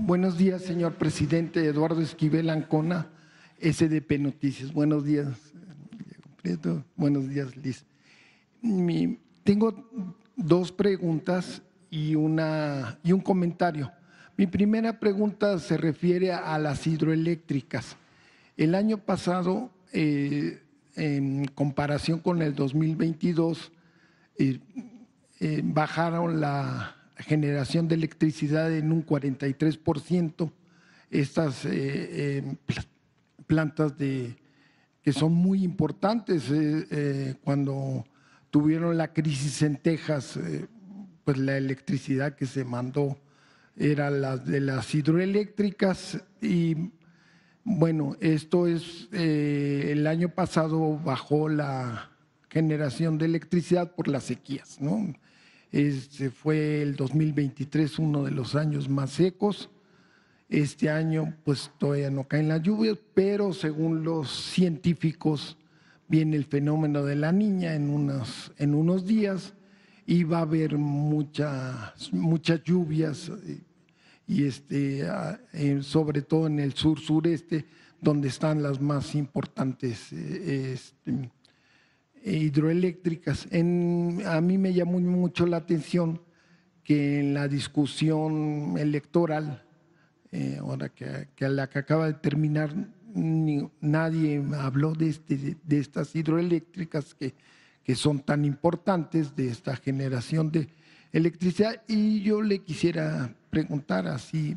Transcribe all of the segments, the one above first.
Buenos días, señor presidente. Eduardo Esquivel Ancona, SDP Noticias. Buenos días. Buenos días, Liz. Tengo dos preguntas y, una, y un comentario. Mi primera pregunta se refiere a las hidroeléctricas. El año pasado, eh, en comparación con el 2022, eh, eh, bajaron la generación de electricidad en un 43%. Estas eh, eh, pl- plantas de, que son muy importantes eh, cuando tuvieron la crisis en Texas, pues la electricidad que se mandó era la de las hidroeléctricas y bueno, esto es, el año pasado bajó la generación de electricidad por las sequías, ¿no? Este fue el 2023 uno de los años más secos. Este año pues todavía no caen las lluvias, pero según los científicos viene el fenómeno de la niña en unos, en unos días y va a haber muchas, lluvias y este, sobre todo en el sur sureste, donde están las más importantes eh, este, hidroeléctricas. En- a mí me llamó mucho la atención que en la discusión electoral, eh, ahora que, la que acaba de terminar, nadie habló de, este, de estas hidroeléctricas que, que son tan importantes, de esta generación de electricidad. Y yo le quisiera preguntar así,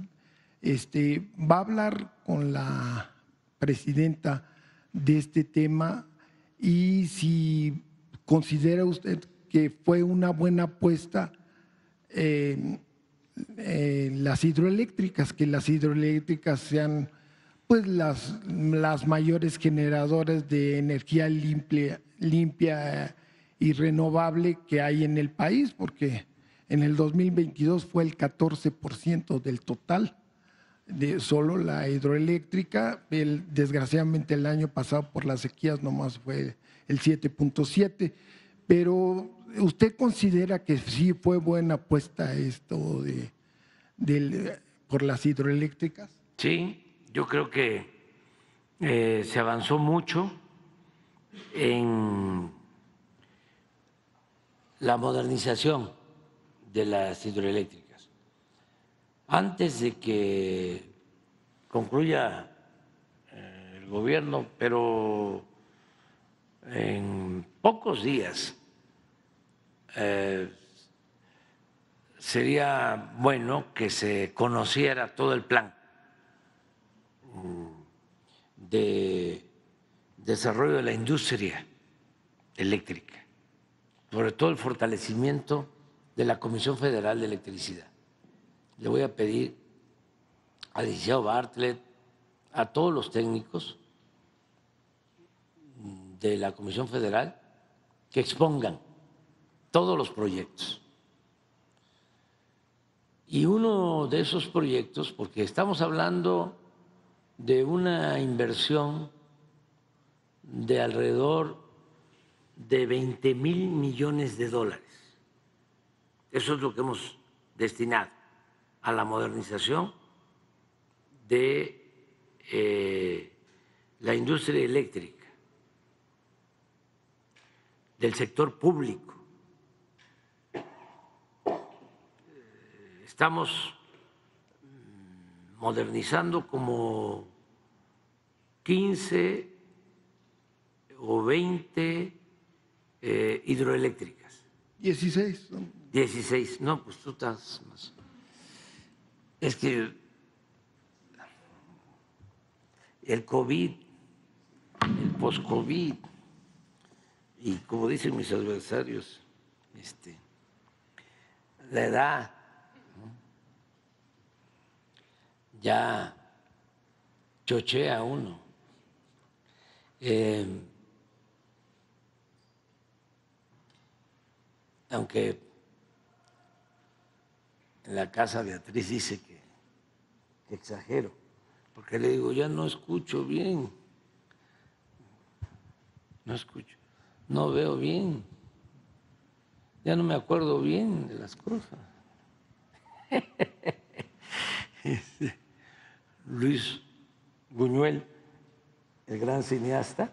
este, ¿va a hablar con la presidenta de este tema y si considera usted que fue una buena apuesta eh, eh, las hidroeléctricas, que las hidroeléctricas sean pues las, las mayores generadoras de energía limpia, limpia y renovable que hay en el país, porque en el 2022 fue el 14% del total de solo la hidroeléctrica. El- desgraciadamente el año pasado por las sequías nomás fue el 7.7, pero ¿usted considera que sí fue buena apuesta esto de, del- por las hidroeléctricas? Sí, yo creo que eh, se avanzó mucho en la modernización de las hidroeléctricas. Antes de que concluya eh, el gobierno, pero en pocos días eh, sería bueno que se conociera todo el plan de desarrollo de la industria eléctrica, sobre todo el fortalecimiento de la Comisión Federal de Electricidad. Le voy a pedir a Liceo Bartlett, a todos los técnicos de la Comisión Federal que expongan todos los proyectos. Y uno de esos proyectos, porque estamos hablando de una inversión de alrededor de 20 mil millones de dólares. Eso es lo que hemos destinado a la modernización de eh, la industria eléctrica, del sector público. Estamos modernizando como 15 o 20 eh, hidroeléctricas. 16. ¿no? 16, no, pues tú estás más. Es que el COVID, el post-COVID, y como dicen mis adversarios, este, la edad ya chochea uno. Eh, aunque en la casa Beatriz dice que exagero, porque le digo, ya no escucho bien, no escucho, no veo bien, ya no me acuerdo bien de las cosas. este, Luis Buñuel, el gran cineasta,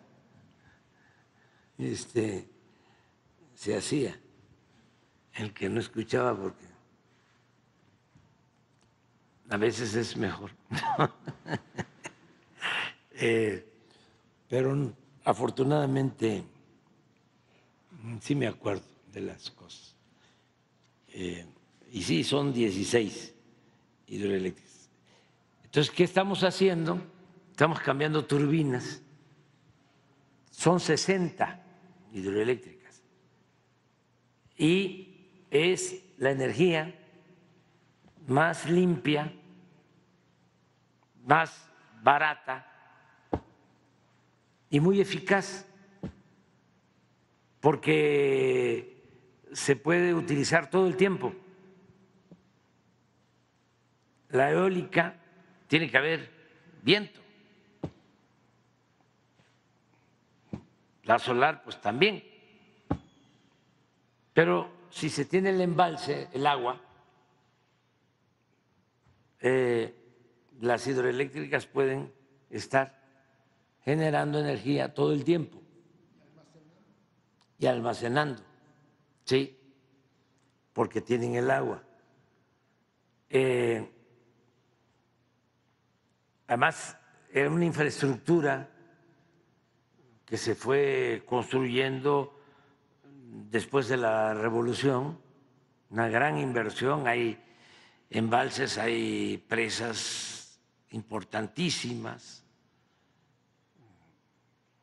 este, se hacía el que no escuchaba porque a veces es mejor. Eh, pero afortunadamente sí me acuerdo de las cosas. Eh, y sí, son 16 hidroeléctricas. Entonces, ¿qué estamos haciendo? Estamos cambiando turbinas. Son 60 hidroeléctricas. Y es la energía más limpia, más barata y muy eficaz, porque se puede utilizar todo el tiempo. La eólica tiene que haber viento. La solar, pues también. Pero si se tiene el embalse, el agua, eh, las hidroeléctricas pueden estar generando energía todo el tiempo y almacenando, sí, porque tienen el agua. Eh, además, es una infraestructura que se fue construyendo después de la revolución, una gran inversión, hay embalses, hay presas importantísimas,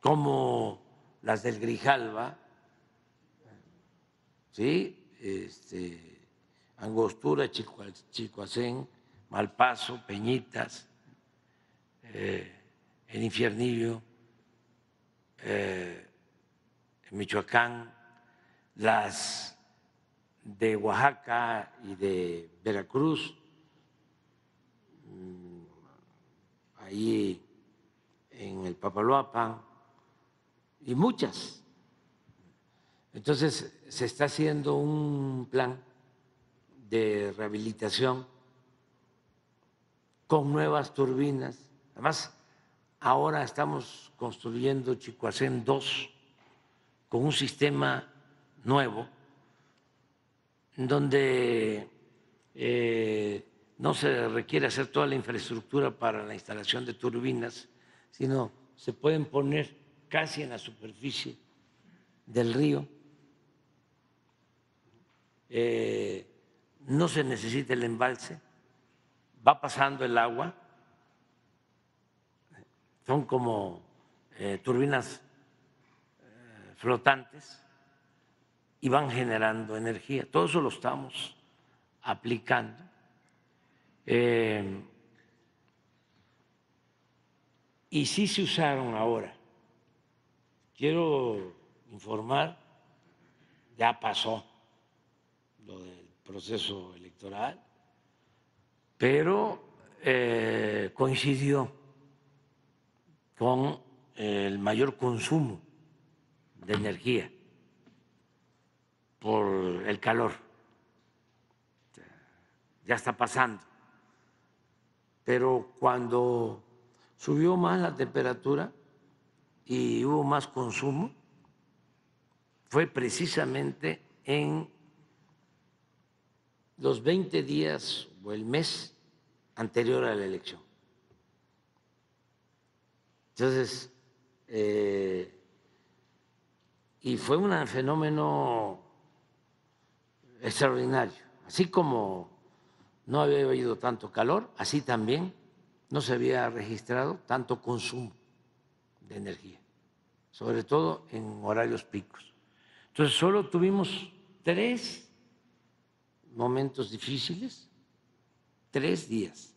como las del Grijalva, ¿sí? este, Angostura, Chicoacén, Malpaso, Peñitas, eh, el Infiernillo, eh, Michoacán, las de Oaxaca y de Veracruz, ahí en el Papaloapan, y muchas. Entonces se está haciendo un plan de rehabilitación con nuevas turbinas. Además, ahora estamos construyendo Chicoacén 2 con un sistema nuevo donde eh, no se requiere hacer toda la infraestructura para la instalación de turbinas, sino se pueden poner casi en la superficie del río. Eh, no se necesita el embalse, va pasando el agua, son como eh, turbinas flotantes y van generando energía. Todo eso lo estamos aplicando. Eh, y sí se usaron ahora. Quiero informar, ya pasó lo del proceso electoral, pero eh, coincidió con el mayor consumo de energía por el calor. Ya está pasando. Pero cuando subió más la temperatura y hubo más consumo, fue precisamente en los 20 días o el mes anterior a la elección. Entonces, eh, y fue un fenómeno extraordinario. Así como no había habido tanto calor, así también no se había registrado tanto consumo de energía, sobre todo en horarios picos. Entonces solo tuvimos tres momentos difíciles, tres días.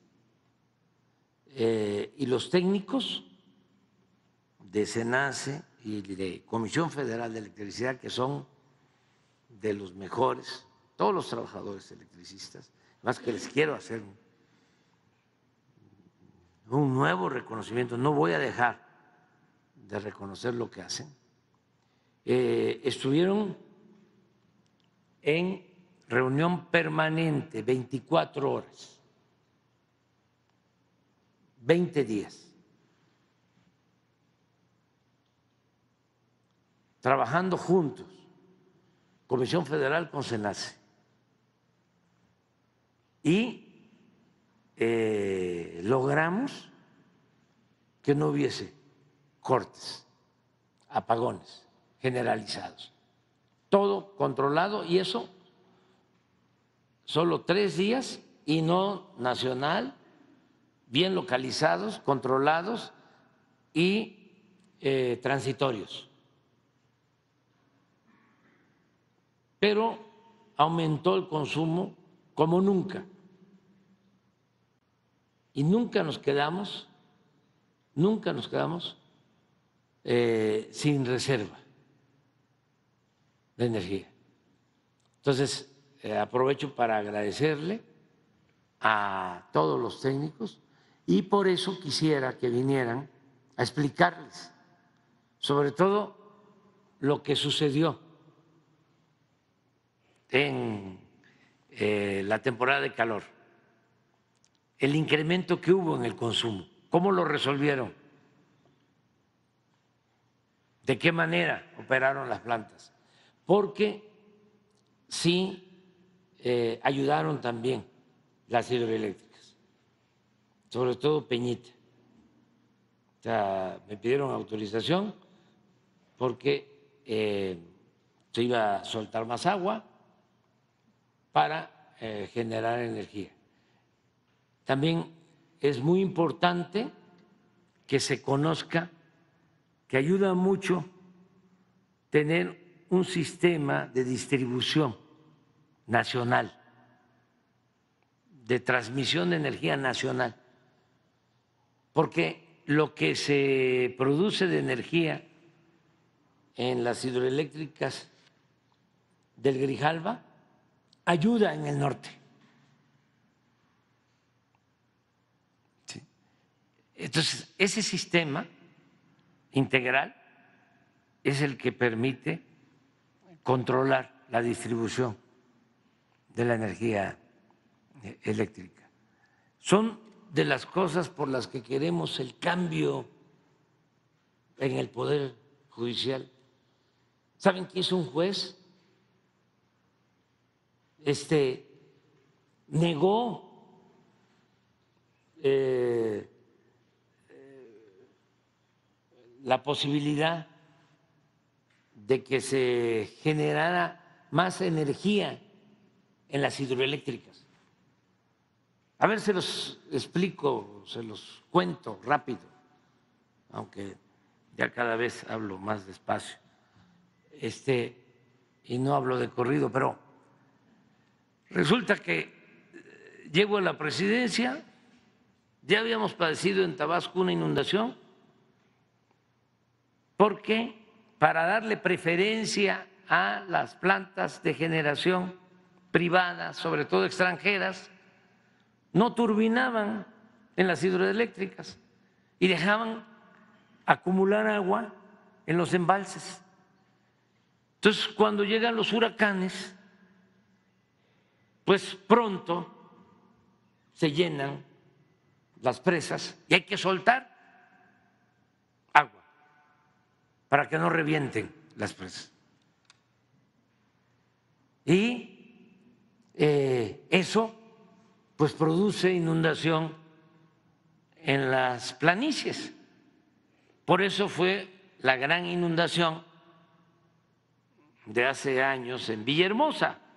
Eh, y los técnicos de SENACE y de Comisión Federal de Electricidad, que son de los mejores, todos los trabajadores electricistas, más que les quiero hacer un nuevo reconocimiento, no voy a dejar de reconocer lo que hacen, eh, estuvieron en reunión permanente, 24 horas, 20 días. Trabajando juntos, Comisión Federal con SENACE. Y eh, logramos que no hubiese cortes, apagones generalizados. Todo controlado y eso solo tres días y no nacional, bien localizados, controlados y eh, transitorios. Pero aumentó el consumo como nunca. Y nunca nos quedamos, nunca nos quedamos eh, sin reserva de energía. Entonces, eh, aprovecho para agradecerle a todos los técnicos y por eso quisiera que vinieran a explicarles sobre todo lo que sucedió en eh, la temporada de calor, el incremento que hubo en el consumo, cómo lo resolvieron, de qué manera operaron las plantas, porque sí eh, ayudaron también las hidroeléctricas, sobre todo Peñita. O sea, me pidieron autorización porque eh, se iba a soltar más agua para eh, generar energía. También es muy importante que se conozca que ayuda mucho tener un sistema de distribución nacional, de transmisión de energía nacional, porque lo que se produce de energía en las hidroeléctricas del Grijalva ayuda en el norte. Entonces, ese sistema integral es el que permite controlar la distribución de la energía eléctrica. Son de las cosas por las que queremos el cambio en el Poder Judicial. ¿Saben qué hizo un juez? Este negó eh, la posibilidad de que se generara más energía en las hidroeléctricas. A ver, se los explico, se los cuento rápido, aunque ya cada vez hablo más despacio. Este, y no hablo de corrido, pero resulta que eh, llego a la presidencia, ya habíamos padecido en Tabasco una inundación, porque para darle preferencia a las plantas de generación privadas, sobre todo extranjeras, no turbinaban en las hidroeléctricas y dejaban acumular agua en los embalses. Entonces, cuando llegan los huracanes, pues pronto se llenan las presas y hay que soltar agua para que no revienten las presas. Y eh, eso pues produce inundación en las planicies. Por eso fue la gran inundación de hace años en Villahermosa,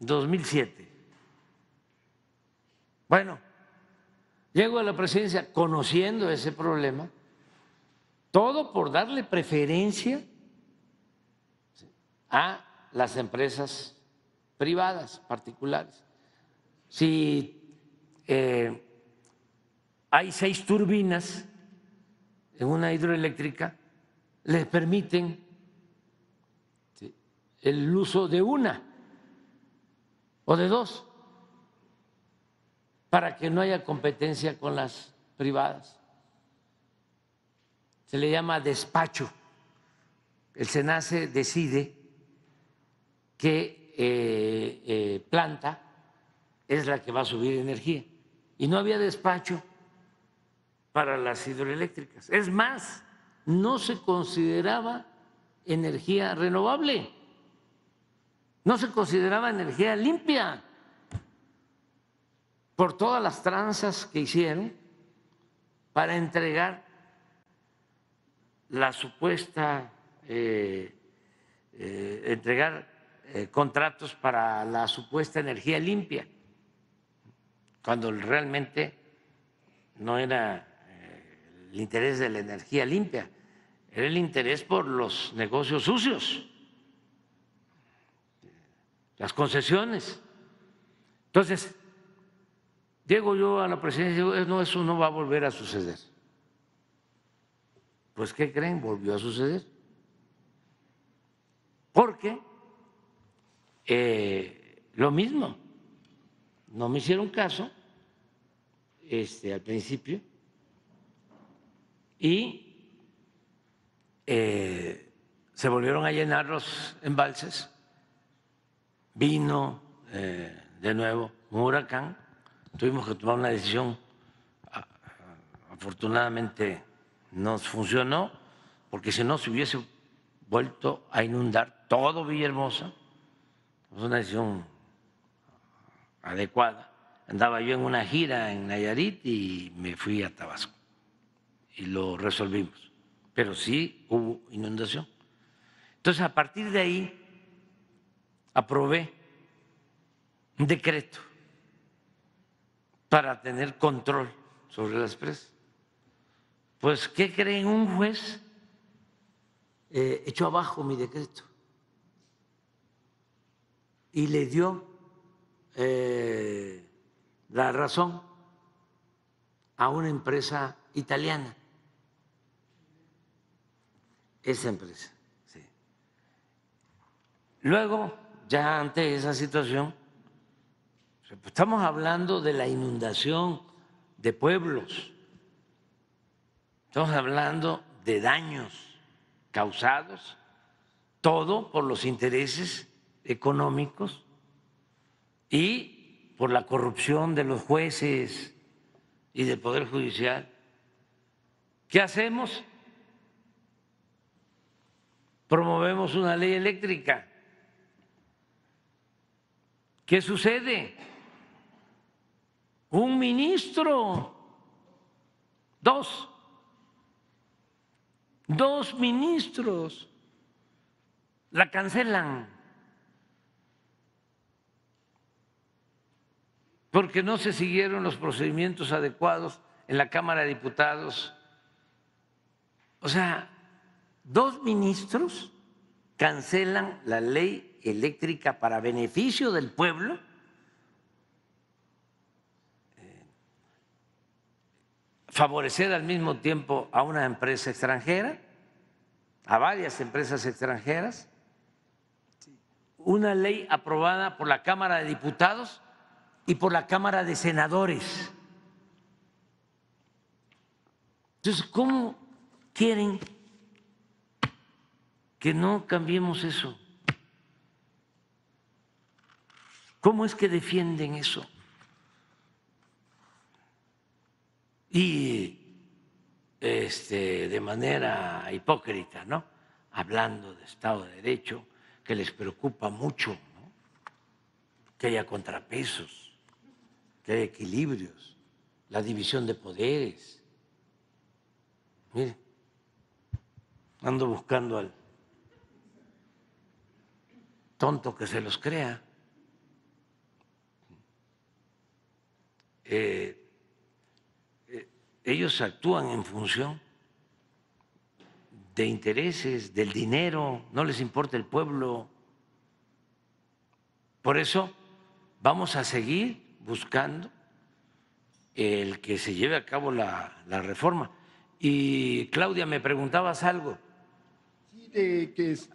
2007. Bueno, llego a la presidencia conociendo ese problema, todo por darle preferencia a las empresas privadas, particulares. Si eh, hay seis turbinas en una hidroeléctrica, les permiten el uso de una o de dos para que no haya competencia con las privadas. Se le llama despacho. El SENACE decide qué eh, eh, planta es la que va a subir energía. y no había despacho para las hidroeléctricas. Es más, no se consideraba energía renovable, no se consideraba energía limpia. Por todas las tranzas que hicieron para entregar la supuesta, eh, eh, entregar eh, contratos para la supuesta energía limpia, cuando realmente no era el interés de la energía limpia, era el interés por los negocios sucios, las concesiones. Entonces, llego yo a la presidencia y digo, no, eso no va a volver a suceder. Pues, ¿qué creen? Volvió a suceder. Porque eh, lo mismo, no me hicieron caso este, al principio y eh, se volvieron a llenar los embalses, vino eh, de nuevo un huracán, tuvimos que tomar una decisión, afortunadamente nos funcionó, porque si no se hubiese vuelto a inundar todo Villahermosa, es una decisión adecuada. Andaba yo en una gira en Nayarit y me fui a Tabasco y lo resolvimos. Pero sí hubo inundación. Entonces, a partir de ahí, aprobé un decreto para tener control sobre las presas. Pues, ¿qué creen? Un juez eh, echó abajo mi decreto y le dio eh, la razón a una empresa italiana esa empresa. Sí. Luego, ya ante esa situación, estamos hablando de la inundación de pueblos, estamos hablando de daños causados, todo por los intereses económicos y por la corrupción de los jueces y del Poder Judicial. ¿Qué hacemos? promovemos una ley eléctrica. ¿Qué sucede? Un ministro, dos, dos ministros la cancelan porque no se siguieron los procedimientos adecuados en la Cámara de Diputados. O sea, dos ministros cancelan la ley eléctrica para beneficio del pueblo eh, favorecer al mismo tiempo a una empresa extranjera, a varias empresas extranjeras, una ley aprobada por la Cámara de Diputados y por la Cámara de Senadores. Entonces, ¿cómo quieren que no cambiemos eso. ¿Cómo es que defienden eso? Y este, de manera hipócrita, ¿no? Hablando de Estado de Derecho, que les preocupa mucho que haya contrapesos, que haya equilibrios, la división de poderes. Mire, ando buscando al tonto que se los crea. Eh, eh, ellos actúan en función de intereses, del dinero, no les importa el pueblo. Por eso vamos a seguir buscando el que se lleve a cabo la, la reforma. Y Claudia, me preguntabas algo. Sí, de que es-